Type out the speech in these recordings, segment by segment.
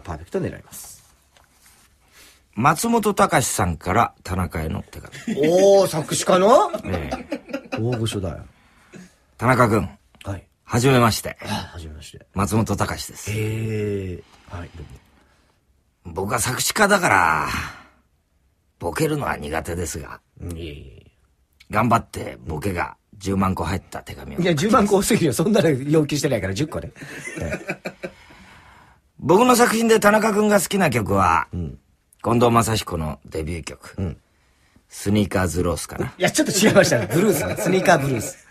ーパーフェクト狙います。松本隆さんから田中への手紙。おー、作詞家の？ええ大御所だよ。田中君、はい。はじめまして。あ、はじめまして。松本隆です。へえ。はい、どう僕は作詞家だから、ボケるのは苦手ですが、も。いえい頑張ってボケが10万個入った手紙をえ。い。や、10万個多すぎるよ。そんなの要求してないから10個ね。僕の作品で田中君が好きな曲は、近藤正彦のデビュー曲、スニーカーズロースかな。いや、ちょっと違いましたね。ブルースね。スニーカーブルース。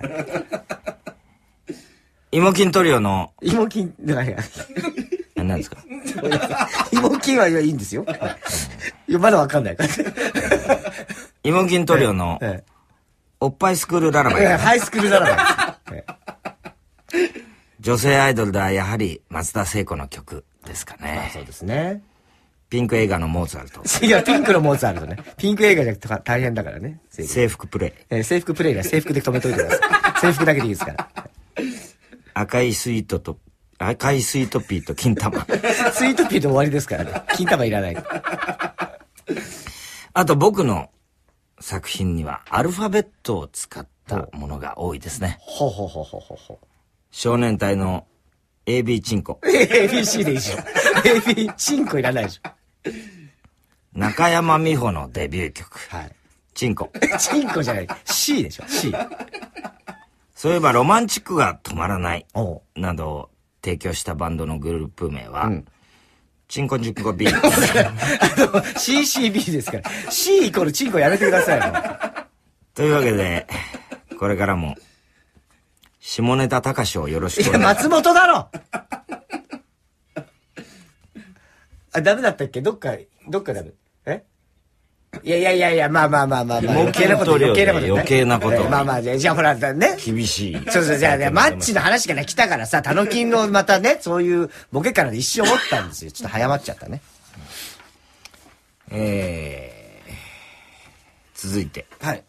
芋筋トリオの、芋筋、だから、え何ですか？芋筋はいいんですよ。いや、まだわかんないから。芋筋トリオの、えおっぱいスクールララバイ。ハイスクールならばです。え女性アイドルではやはり松田聖子の曲ですかえね。そうですね。ピンク映画のモーツァルト。いや、ピンクのモーツァルトね。ピンク映画じゃなくて大変だからね。制服プレイ。えー制服プレイは制服で止めといてください。制服だけでいいですから。赤いスイートと、赤いスイートピーと金玉。スイートピーで終わりですからね。金玉いらない。あと僕の作品にはアルファベットを使ったものが多いですね。ほほほほほほ。少年隊の AB チンコ。ABC でいいでしょ。AB、チンコいらないでしょ。中山美穂のデビュー曲。はい。チンコ。チンコじゃない。C でしょ。C。そういえばロマンチックが止まらない。おうなどを提供したバンドのグループ名は、んチンコチンコビー。あの、CCB ですから。C イコールチンコやめてくださいよ。というわけで、これからも、下ネタ高しをよろしくお願いします。松本だろあ、ダメだったっけ？どっか、どっかダメ？え？いやいやいやいや、まあまあまあまあまあ、余計なこと、余計なこと、ね。余計なことえまあまあ、じゃあほら、ね。厳しい。そうそう、じゃあ、じゃあマッチの話がね、来たからさ、タノキンのまたね、そういうボケからで一瞬思ったんですよ。ちょっと早まっちゃったね。えー、続いて、はい。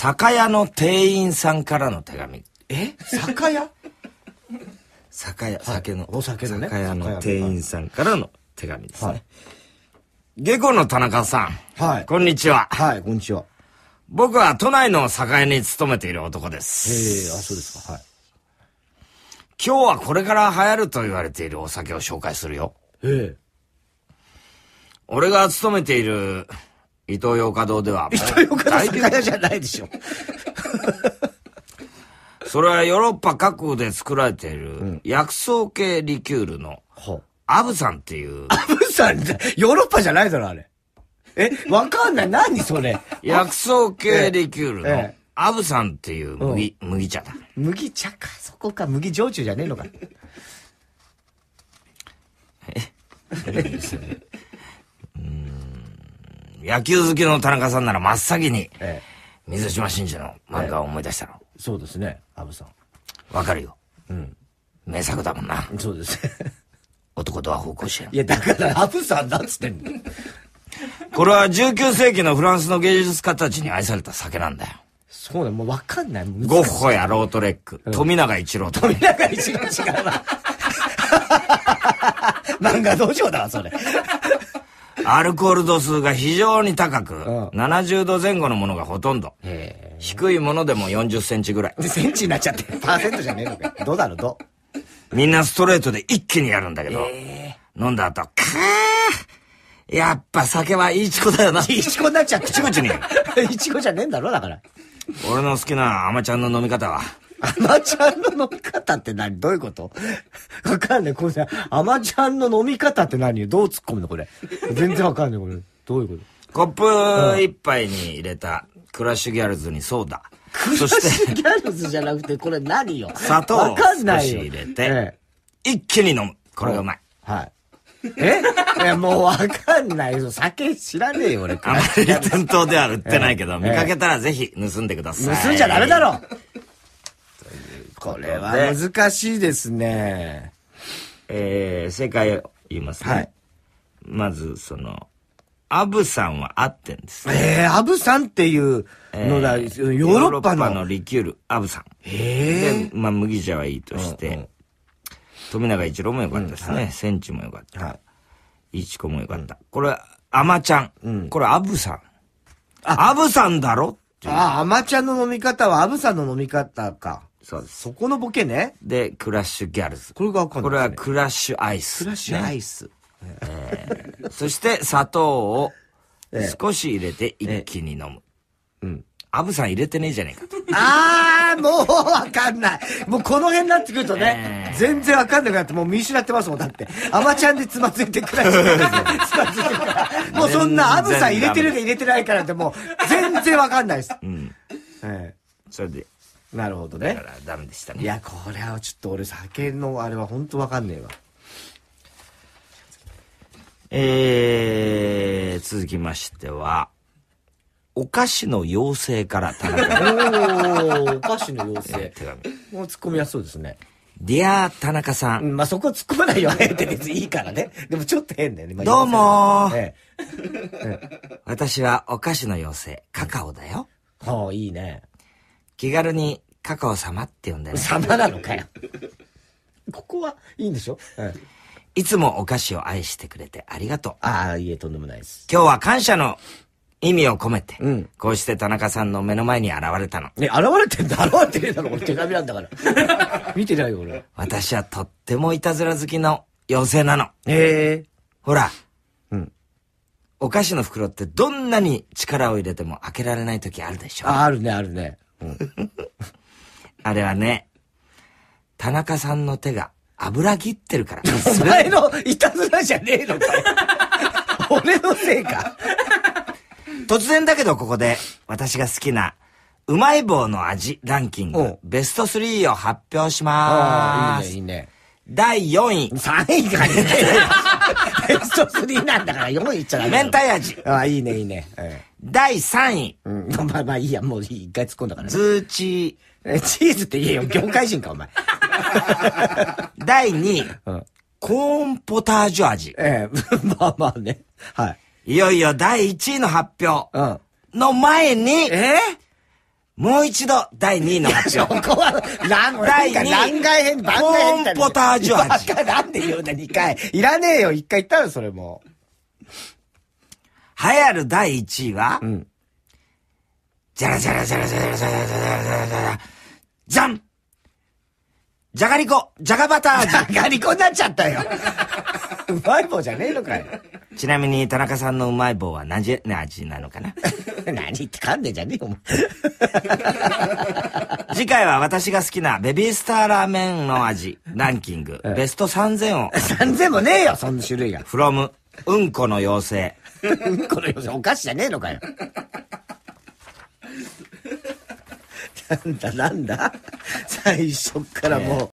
酒屋の店員さんからの手紙。え？酒屋？酒屋、酒の、お酒のね酒屋の店員さんからの手紙ですね。はい下戸の田中さん。はいこんにちは。はい、こんにちは。僕は都内の酒屋に勤めている男でええす。あ、そうですか。はい。今日はこれから流行ると言われているお酒を紹介するよ。え俺が勤めている伊東洋華堂では、え。というか酒屋じゃないでしょ。それはヨーロッパ各国で作られている薬草系リキュールの。アブさんっていうアブさん、ヨーロッパじゃないだろ、あれ。え、わかんない。何それ。薬草系リキュールのええアブさんっていう麦、麦茶だ。麦茶か、そこか、麦焼酎じゃねえのか。野球好きの田中さんなら真っ先にええ。水島新司の漫画を思い出したの。そうですね、アブさん。わかるよ。うん。名作だもんな。そうですね。男とは方向支援い。や、だから、アブさんだっつってんの？これは19世紀のフランスの芸術家たちに愛された酒なんだよ。そうだ、もうわかんない。ゴッホやロートレック、富永一郎。富永一郎違うわ。漫画道場だわ、それ。アルコール度数が非常に高く、ん70度前後のものがほとんど。え低いものでも40センチぐらい。え。センチになっちゃって、パーセントじゃねえのかよ。どうだろう、どみんなストレートで一気にやるんだけど、飲んだ後、かーやっぱ酒はいいチコだよな。う。いちごになっちゃって。口々に。いちごじゃねえんだろ、だから。俺の好きなアマちゃんの飲み方は、アマちゃんの飲み方って何？どういうこと？わかんない。これさ、アマちゃんの飲み方って何？どう突っ込むのこれ？全然わかんない、これ。どういうこと？コップ一杯に入れたクラッシュギャルズにソーダ。そして、ギャルズじゃなくて、これ何よ？砂糖を少し入れてええ一気に飲む。これがうまい。はい。え？いや、もうわかんないよ。酒知らねえよ、俺。あまり店頭では売ってないけど、ええ見かけたらぜひ盗んでください。盗んじゃダメだろこれは難しいですね。えー、正解を言いますね。はいまず、その、アブさんは合ってんです。えー、アブさんっていうのだ、ヨーロッパの。リキュール、アブさん。えで、まあ、麦茶はいいとして、富永一郎も良かったですね。センチも良かった。はいちこも良かった。これ、アマちゃん。これ、アブさん。アブさんだろああ、アマちゃんの飲み方はアブさんの飲み方か。そうです。そこのボケね。で、クラッシュギャルズ。これがわかんないこれはクラッシュアイス。クラッシュアイス。そして、砂糖をええ少し入れて一気に飲む。うん。アブさん入れてねえじゃねえかと。あー、もうわかんない。もうこの辺になってくるとね、ええ全然わかんなくなって、もう見失ってますもん、だって。アマちゃんでつまずいてくらい。つまずいてるから。もうそんな、アブさん入れてるか入れてないからってもう、全然わかんないです。うん。えそれで、えなるほどね。だからダメでしたね。いや、これはちょっと俺酒のあれは本当わかんねえわ。えー、続きましては、お菓子の妖精から田中おー、お菓子の妖精。手紙。もう突っ込みやすそうですね。 Dear 田中さ。うんん、まあ、そこ突っ込まないよ、あえて別にいいからね。でもちょっと変だよね。まあどうもーえ 私はお菓子の妖精、カカオだよ。え。はあ、いいね。気軽にカカオ様って呼んでね。様なのかよ。ここはいいんでしょ、ええ、いつもお菓子を愛してくれてありがとう。ああ、いいえ、とんでもないです。今日は感謝の意味を込めて、うんこうして田中さんの目の前に現れたの。ね、現れてんだ、現れてねえだろ、俺手紙なんだから。見てないよ、俺。私はとってもいたずら好きの妖精なの。ええほら、うんお菓子の袋ってどんなに力を入れても開けられない時あるでしょ？あ、あるね、あるね。うん。あれはね、田中さんの手が油切ってるから。お前のいたずらじゃねえのかよ。俺のせいか。突然だけどここで私が好きなうまい棒の味ランキングうんベスト3を発表します。いいね、いいね。第4位、3位がいいね。ベスト3なんだから4位いっちゃダメだ明ろ。太味。ああ、いいね、いいね。え第3位、えうん。まあまあいいや、もう。一回突っ込んだからね。ズーチえチーズって言えよ、業界人か、お前。ー。第2位、うん。コーンポタージュ味。ええまあまあね。はい。いよいよ第1位の発表うん。の前に、え？もう一度第2位の発こ表。こは、欄、第二欄外編、番外編。コーンポタージュ味バカなんで言うんだ、2回。いらねえよ、1回言ったよ、それも。流行る第1位は、んじゃらじゃらじゃらじゃらじゃらじゃらじゃらじゃらじゃらじゃんじゃがりこ、じゃがバター味。ガリコになっちゃったよ。うまい棒じゃねえのかよ。ちなみに田中さんのうまい棒は何味なのかな何言って噛んでんじゃねえよ、お前。次回は私が好きなベビースターラーメンの味ランキング、ベスト3000を、3000もねえよ、そんな種類が。from うんこの妖精。うんこの要素お菓子じゃねえのかよ。なんだなんだ？最初っからもう。